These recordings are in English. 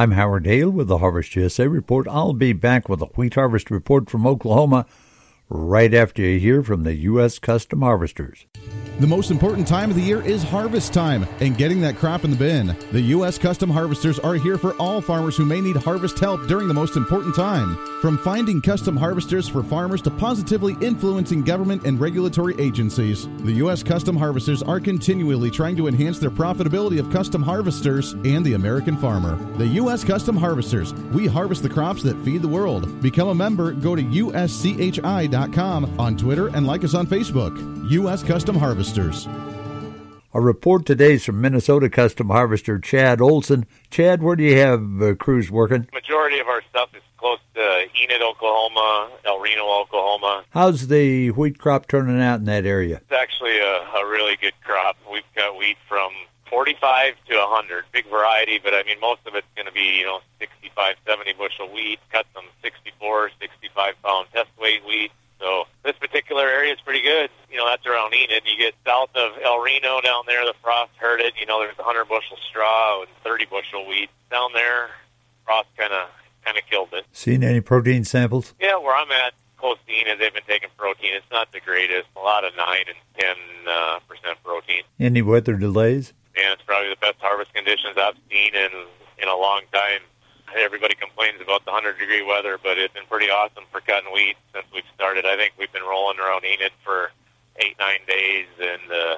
I'm Howard Hale with the Harvest USA Report. I'll be back with a wheat harvest report from Oklahoma right after you hear from the U.S. Custom Harvesters. The most important time of the year is harvest time and getting that crop in the bin. The U.S. Custom Harvesters are here for all farmers who may need harvest help during the most important time. From finding custom harvesters for farmers to positively influencing government and regulatory agencies, the U.S. Custom Harvesters are continually trying to enhance their profitability of custom harvesters and the American farmer. The U.S. Custom Harvesters, we harvest the crops that feed the world. Become a member, go to uschi.com on Twitter and like us on Facebook. U.S. Custom Harvesters. A report today is from Minnesota custom harvester Chad Olson. Chad, where do you have uh, crews working? Majority of our stuff is close to Enid, Oklahoma, El Reno, Oklahoma. How's the wheat crop turning out in that area? It's actually a, a really good crop. We've got wheat from 45 to 100, big variety, but I mean most of it's going to be you know 65, 70 bushel wheat. Cut some 64, 65 pound test weight wheat. So this particular area is pretty good. You know, that's around Enid. You get south of El Reno down there, the frost hurt it. You know, there's 100 bushel straw and 30 bushel wheat down there. Frost kind of kind of killed it. Seen any protein samples? Yeah, where I'm at, close to Enid, they've been taking protein. It's not the greatest. A lot of nine and ten uh, percent protein. Any weather delays? And it's probably the best harvest conditions I've seen in in a long time everybody complains about the 100 degree weather, but it's been pretty awesome for cutting wheat since we've started. I think we've been rolling around Enid for eight, nine days, and uh,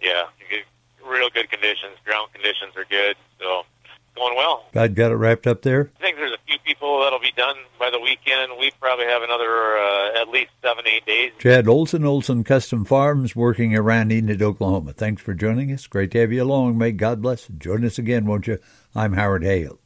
yeah, real good conditions. Ground conditions are good, so going well. God got it wrapped up there. I think there's a few people that'll be done by the weekend. We probably have another uh, at least seven, eight days. Chad Olson, Olson Custom Farms, working around Enid, Oklahoma. Thanks for joining us. Great to have you along. May God bless. Join us again, won't you? I'm Howard Hale.